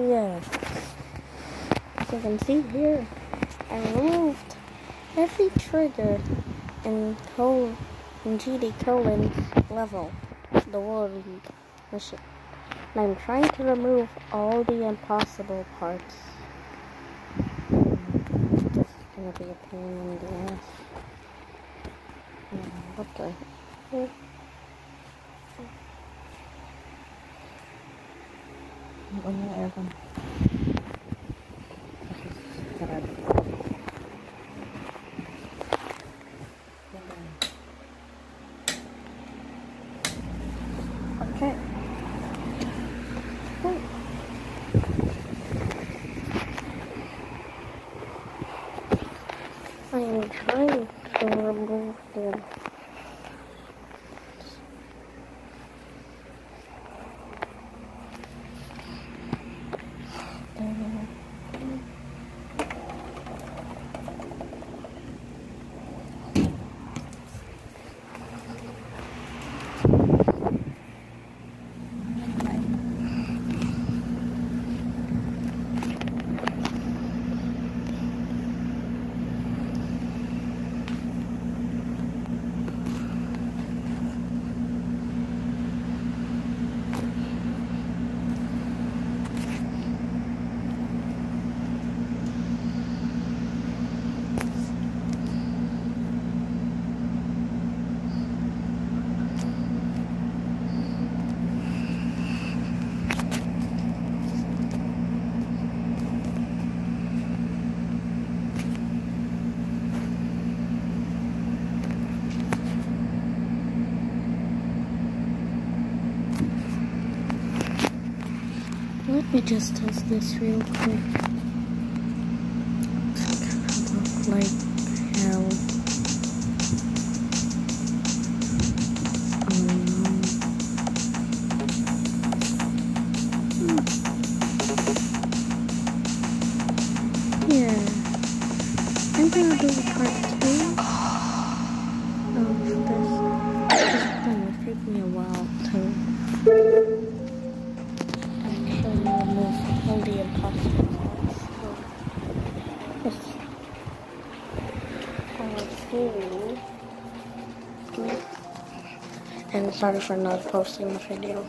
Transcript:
Yeah. As you can see here, I removed every trigger in Col in GD colon level, the world machine. And I'm trying to remove all the impossible parts. Is gonna be a pain in the ass. What the heck? Ano yung aircon? Okay. I am trying to remove them. Let me just test this real quick. It's gonna like hell. Um. Yeah. I'm gonna do part two of this. Thing will take me a while to And sorry for not posting the video.